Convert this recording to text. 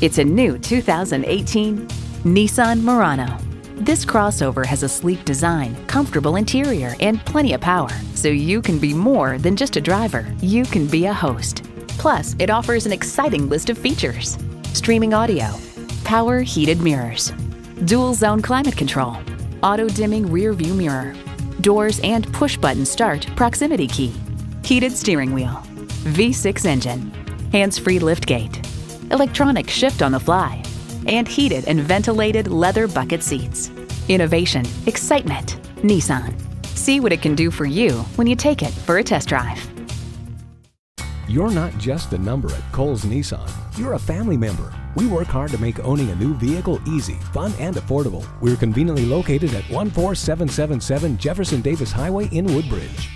It's a new 2018 Nissan Murano. This crossover has a sleek design, comfortable interior, and plenty of power, so you can be more than just a driver. You can be a host. Plus, it offers an exciting list of features. Streaming audio, power heated mirrors, dual zone climate control, auto dimming rear view mirror, doors and push button start proximity key, heated steering wheel, V6 engine, hands free liftgate, electronic shift on the fly, and heated and ventilated leather bucket seats. Innovation, excitement, Nissan. See what it can do for you when you take it for a test drive. You're not just a number at Cowles Nissan. You're a family member. We work hard to make owning a new vehicle easy, fun, and affordable. We're conveniently located at 14777 Jefferson Davis Highway in Woodbridge.